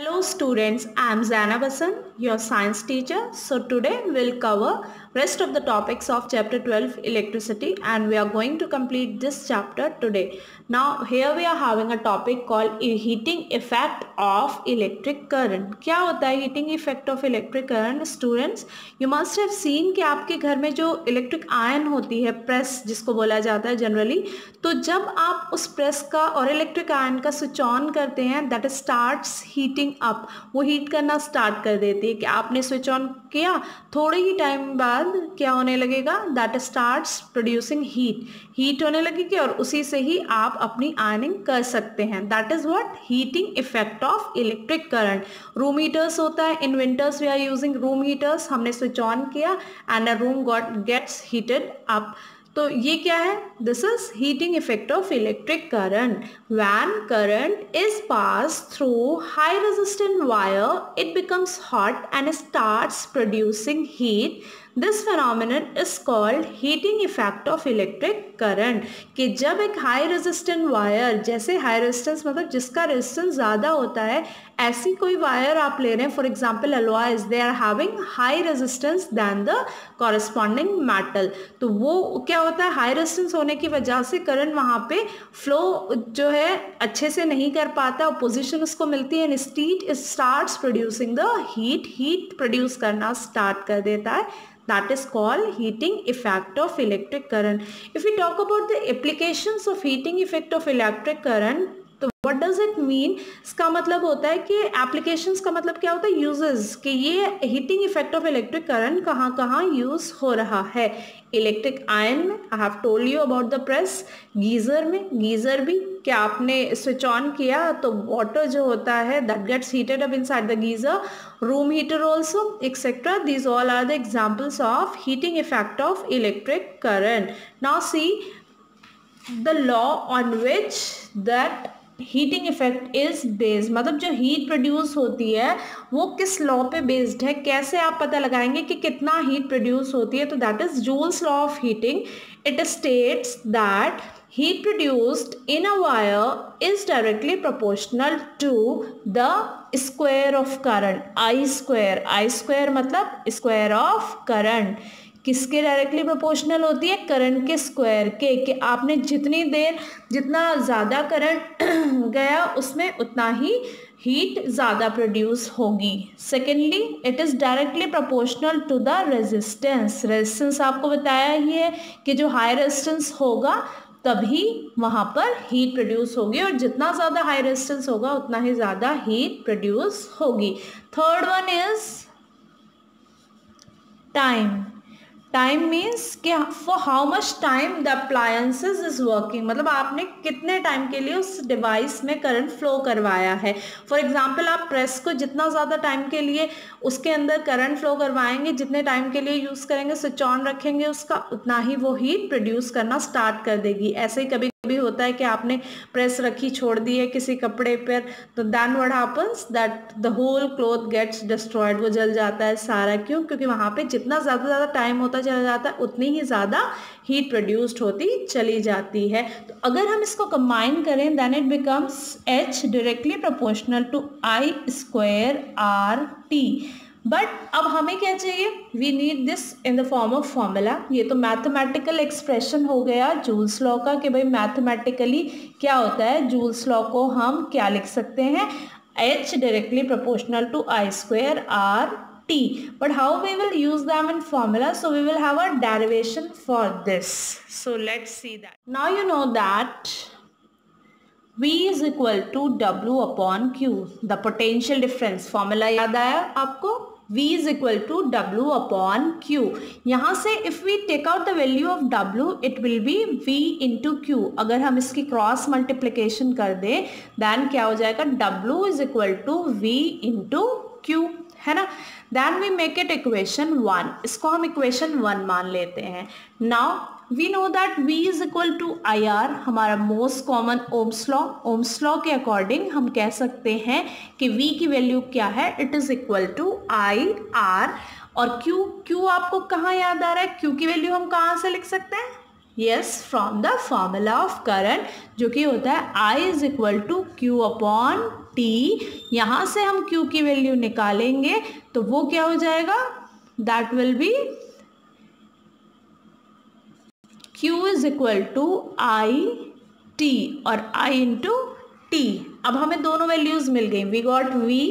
Hello students, I am Zana Basan, your science teacher. So today we'll cover rest of the topics of chapter 12 electricity and we are going to complete this chapter today. Now here we are having a topic called heating effect of electric current. क्या होता है heating effect of electric current? Students, you must have seen कि आपके घर में जो electric iron होती है press जिसको बोला जाता है generally, तो जब आप उस press का और electric iron का switch on करते हैं that starts heating अप वो हीट करना स्टार्ट कर देती है कि आपने स्विच ऑन किया, थोड़े ही टाइम बाद क्या होने लगेगा? That start producing heat heat होने लगेगी और उसी से ही आप अपनी आयनिंग कर सकते हैं. That is what heating effect of electric current room heaters होता है. In winters we are using room heaters हमने स्विच ऑन किया and a room got gets heated up तो ये क्या है? This is heating effect of electric current when current is pass through high resistant wire it becomes hot and start producing heat this phenomenon is called heating effect of electric current कि जब एक high resistant wire जैसे high resistance मतलब जिसका resistance ज़्यादा होता है ऐसी कोई वायर आप ले रहे हैं for example always they are having high resistance than the corresponding metal तो वो क्या होता है? हाई रेजिस्टेंस होने की वजह से करंट वहाँ पे फ्लो जो है अच्छे से नहीं कर पाता पोजिशन उसको मिलती है and it start producing the heat heat produce करना स्टार्ट कर देता है. That is called heating effect of electric current. If we talk about the applications of heating effect of electric current तो वट डज इट मीन इसका मतलब होता है कि एप्लीकेशन का मतलब क्या होता है? यूजेस कि ये heating effect of electric current कहाँ कहाँ यूज़ हो रहा है। इलेक्ट्रिक आयन में I have told you about the press geyser में गीज़र भी क्या आपने स्विच ऑन किया तो वाटर जो होता है that gets heated up inside the geyser room heater also etcetera these all are the examples of heating effect of electric current now see the law on which that heating effect is based मतलब जो heat produce होती है, वो किस law पे based है? कैसे आप पता लगाएँगे कि कितना हीट प्रोड्यूस होती है? तो that is Joule's law of heating it states that heat produced in a wire is directly proportional to the square of current I square I square मतलब स्क्वायर ऑफ़ करंट किसके directly proportional होती है? Current के square के, कि आपने जितनी देर जितना ज़्यादा करंट गया, उसमें उतना ही हीट ज़्यादा प्रोड्यूस होगी। Secondly it is directly proportional to the resistance resistance आपको बताया ही है कि जो हाई रेजिस्टेंस होगा, तभी वहाँ पर हीट प्रोड्यूस होगी, और जितना ज़्यादा हाई रेजिस्टेंस होगा, उतना ही ज़्यादा हीट प्रोड्यूस होगी। Third one is time time means कि for how much time the appliances is working मतलब आपने कितने टाइम के लिए उस डिवाइस में करंट फ्लो करवाया है? फॉर एग्जांपल आप प्रेस को जितना ज़्यादा टाइम के लिए उसके अंदर करंट फ्लो करवाएँगे, जितने टाइम के लिए यूज़ करेंगे स्विच ऑन रखेंगे, उसका उतना ही वो हीट प्रोड्यूस करना स्टार्ट कर देगी। ऐसे ही कभी भी होता है कि आपने प्रेस रखी, छोड़ दी है किसी कपड़े पर तो then word happens that the whole cloth gets destroyed वो जल जाता है सारा। क्यों? क्योंकि वहाँ पे जितना ज़्यादा ज़्यादा टाइम होता चला जाता है, उतनी ही ज़्यादा हीट प्रोड्यूस्ड होती चली जाती है। तो अगर हम इसको कंबाइन करें then it becomes H directly proportional to I square R T but अब हमें क्या चाहिए? We need this in the form of formula ये तो मैथमेटिकल एक्सप्रेशन हो गया जूल्स लॉ का कि भाई मैथमेटिकली क्या होता है? जूल्स लॉ को हम क्या लिख सकते हैं? H directly proportional to I square R T but how we will use them in formula so we will have a derivation for this so let's see that now you know that V is equal to W upon Q. The potential difference. Formula याद आया आपको? V is equal to W upon Q. यहाँ से if we take out the value of W, it will be V into Q. अगर हम इसकी cross multiplication कर दें then क्या हो जाएगा W is equal to V into Q. है ना then we make it equation one इसको हम इक्वेशन वन मान लेते हैं now we know that v is equal to I R हमारा most common Ohm's law Ohm's law के according हम कह सकते हैं कि v की वैल्यू क्या है? It is equal to I R और q q आपको कहाँ याद आ रहा है? Q की वैल्यू हम कहाँ से लिख सकते हैं? Yes from the formula of current जो कि होता है I is equal to Q upon T यहाँ से हम क्यू की वैल्यू निकालेंगे तो वो क्या हो जाएगा? That will be Q is equal to I T और आई इंटू टी अब हमें दोनों वैल्यूज़ मिल गई। We got V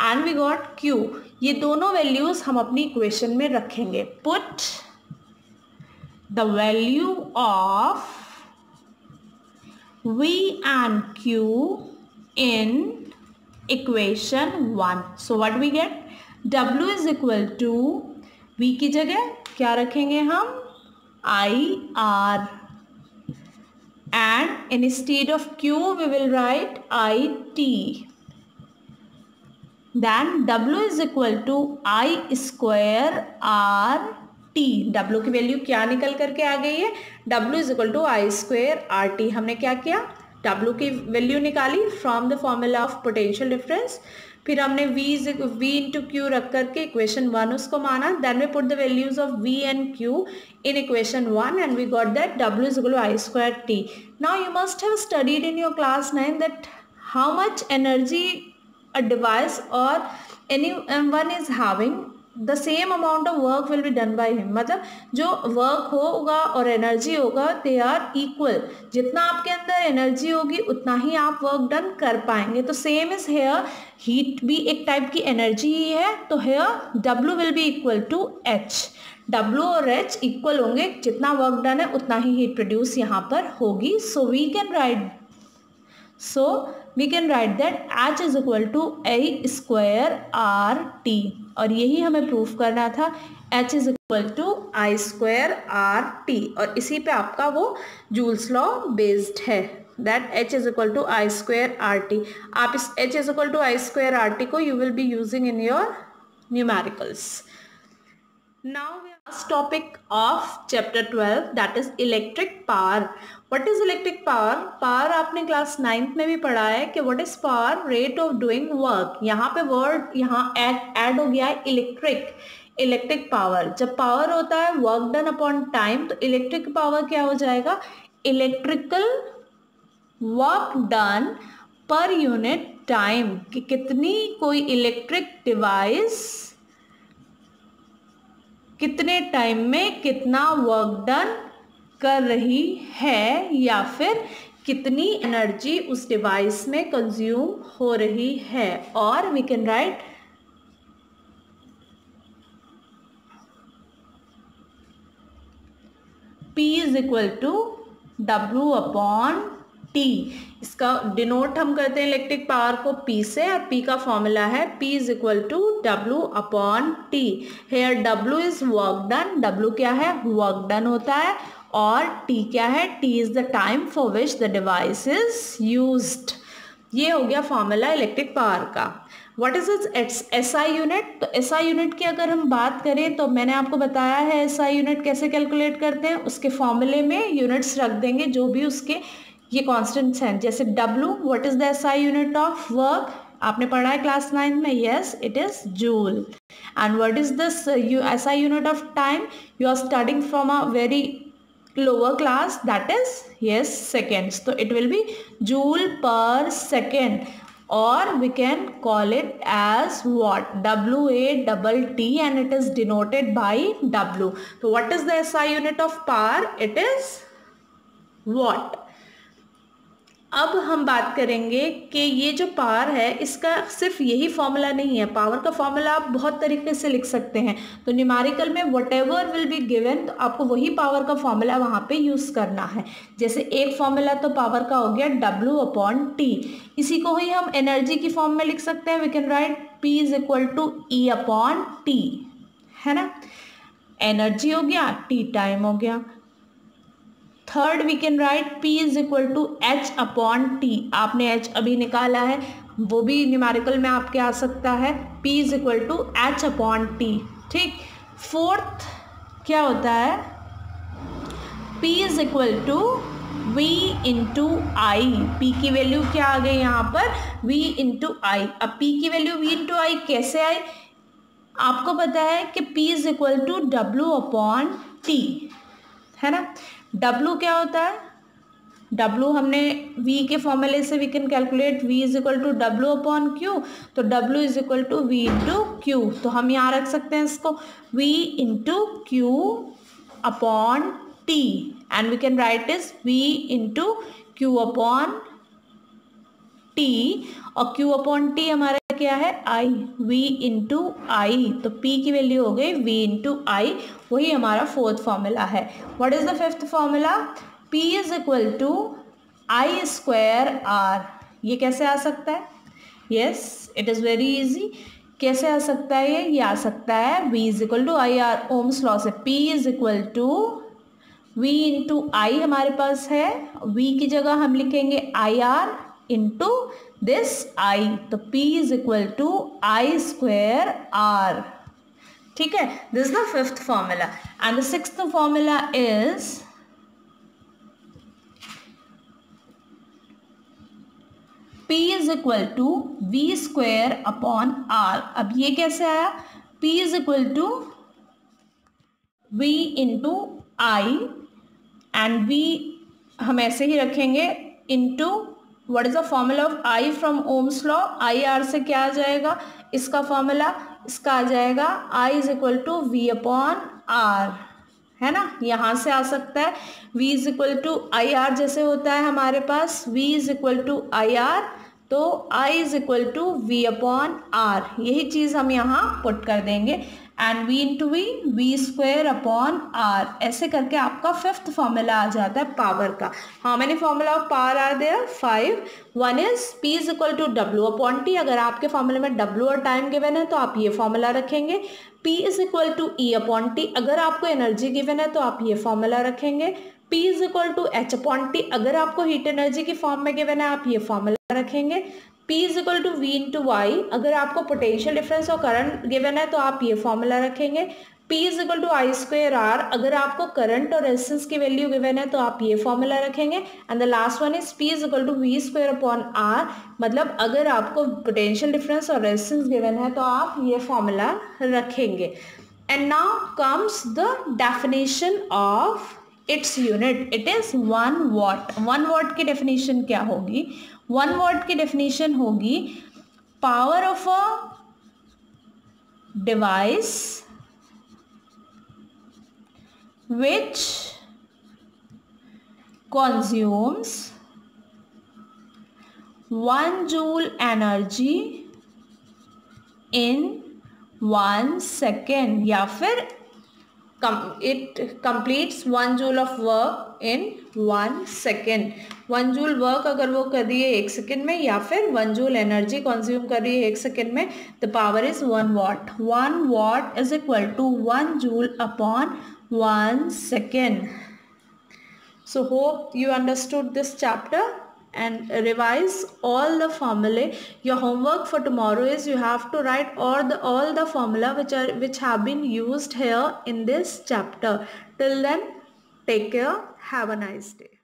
and we got Q ये दोनों वैल्यूज़ हम अपनी इक्वेशन में रखेंगे। Put the value of v and q in equation 1 so what we get? W is equal to v की जगह क्या रखेंगे हम? I r. And instead of q, we will write t. Then w is equal to i square r T W की value क्या निकल करके आ गई है? W is equal to I square R T हमने क्या किया? डब्ल्यू की वैल्यू निकाली from the formula of potential difference फिर हमने v v इंटू क्यू रख करके इक्वेशन वन उसको माना then we put the values of v and q in equation one and we got that w is equal I square T now you must have studied in your class nine that how much energy a device और any one is having the same amount of work will be done by him मतलब जो work होगा और energy होगा they are equal जितना आपके अंदर energy होगी, उतना ही आप वर्क डन कर पाएँगे. तो सेम इज़ हेयर हीट भी एक टाइप की एनर्जी ही है तो here W will be equal to H W और एच इक्वल होंगे. जितना वर्क डन है, उतना ही हीट प्रोड्यूस यहाँ पर होगी. So we can write so we can write that H is equal to A square R T और यही हमें प्रूफ करना था H is equal to I square R T और इसी पे आपका वो जूल्स लॉ बेस्ड है that H is equal to I square R T आप इस H is equal to I square R T को you will be using in your numericals now last topic of chapter 12 that is electric power. What is electric power? Power आपने class ninth में भी पढ़ा है कि what is power? Rate of doing work. यहाँ पे word, यहाँ add add हो गया है electric इलेक्ट्रिक पावर जब पावर होता है वर्क डन अपॉन टाइम तो इलेक्ट्रिक पावर क्या हो जाएगा? Electrical work done per unit time कि कितनी कोई इलेक्ट्रिक डिवाइस कितने टाइम में कितना वर्क डन कर रही है या फिर कितनी एनर्जी उस डिवाइस में कंज्यूम हो रही है? और we can write P is equal to W upon T इसका डिनोट हम करते हैं इलेक्ट्रिक पावर को पी से और पी का फॉर्मूला है P is equal to W upon T here W is work done W क्या है? वर्क डन होता है और टी क्या है? T is the time for which the device is use ये हो गया फॉर्मूला इलेक्ट्रिक पावर का. What is its S I unit तो एस आई यूनिट की अगर हम बात करें तो मैंने आपको बताया है एस आई यूनिट कैसे कैलकुलेट करते हैं? उसके फॉर्मूले में यूनिट्स रख देंगे जो भी उसके ये कॉन्स्टेंट्स हैं जैसे W what is the S I unit of work आपने पढ़ा है क्लास नाइन्थ में? Yes it is joule and what is this S I unit of time you are starting from a very lower class that is yes second तो it will be joule per second और we can call it as watt W A double T and it is denoted by W तो what is the S I unit of power it is watt अब हम बात करेंगे कि ये जो power है, इसका सिर्फ़ यही फॉर्मूला नहीं है। पावर का फॉर्मूला आप बहुत तरीके से लिख सकते हैं। तो न्यूमेरिकल में whatever will be given तो आपको वही पावर का फॉर्मूला वहाँ पे यूज़ करना है। जैसे एक फॉर्मूला तो पावर का हो गया डब्ल्यू अपॉन टी इसी को ही हम एनर्जी की फॉर्म में लिख सकते हैं। We can write P is equal to E upon T है ना? एनर्जी हो गया टी टाइम हो गया। Third we can write P is equal to H upon T आपने एच अभी निकाला है, वो भी न्यूमेरिकल में आपके आ सकता है। P is equal to H upon T ठीक? फोर्थ क्या होता है? P is equal to v into I P की वैल्यू क्या आ गई यहाँ पर? V इंटू आई अब p की वैल्यू v इंटू आई कैसे आई? आपको पता है कि p is equal to W upon T है ना? W क्या होता है? W हमने V के फॉर्मूले से we can calculate V is equal to W upon Q तो W is equal to V into Q तो हम यहाँ रख सकते हैं इसको। V into Q upon T and we can write is V into Q upon T और Q upon T हमारा क्या है? I, V इंटू आई तो P की वैल्यू हो गई V इंटू आई वही हमारा फोर्थ फॉर्मूला है। What is the fifth formula P is equal to I square R ये कैसे आ सकता है? Yes it is very easy कैसे आ सकता है ये? ये आ सकता है V is equal to I R Ohm's law से। P is equal to V into I हमारे पास है। V की जगह हम लिखेंगे I R into this I तो P is equal to I square R ठीक है? This the fifth formula and the six formula is P is equal to V square upon R अब ये कैसे आया? P is equal to V into I and V हम ऐसे ही रखेंगे into what is the formula of I from Ohm's law I R से क्या आ जाएगा? इसका फॉर्मूला इसका आ जाएगा I is equal to V upon R है ना? यहाँ से आ सकता है। V is equal to I R जैसे होता है हमारे पास। V is equal to I R तो i is equal to V upon R यही चीज़ हम यहाँ पुट कर देंगे। And v into V V square upon R ऐसे करके आपका फिफ्थ फॉर्मूला आ जाता है पावर का। How many formula of power are there five one is P is equal to W upon T अगर आपके फॉर्मूले में w और टाइम गिवन है तो आप ये फॉर्मूला रखेंगे। P is equal to E upon T अगर आपको एनर्जी गिवन है तो आप ये फॉर्मूला रखेंगे। P is equal to H upon T अगर आपको हीट एनर्जी की फॉर्म में गिवन है, आप ये फॉर्मूला रखेंगे। P is equal to V into Y अगर आपको पोटेंशियल डिफरेंस और करंट गिवन है तो आप ये फॉर्मूला रखेंगे। P is equal to I square R अगर आपको करंट और रेजिस्टेंस की वैल्यू गिवन है तो आप ये फॉर्मूला रखेंगे। And the last one is P is equal to V square upon R मतलब अगर आपको पोटेंशियल डिफरेंस और रेजिस्टेंस गिवन है तो आप ये फॉर्मूला रखेंगे। And now comes the definition of its unit, it is one watt. One watt की डेफिनेशन क्या होगी? वन वॉट की डेफिनेशन होगी, power of a device which consumes 1 joule energy in 1 second या फिर it completes one joule of work in one second one joule work अगर वो कर दिए एक सेकेंड में, या फिर वन जूल एनर्जी कंज्यूम कर रही है एक सेकेंड में the power is one watt one watt is equal to one joule upon one second so hope you understood this chapter and revise all the formulae. Your homework for tomorrow is you have to write all the all the formula which are which have been used here in this chapter. Till then take care. Have a nice day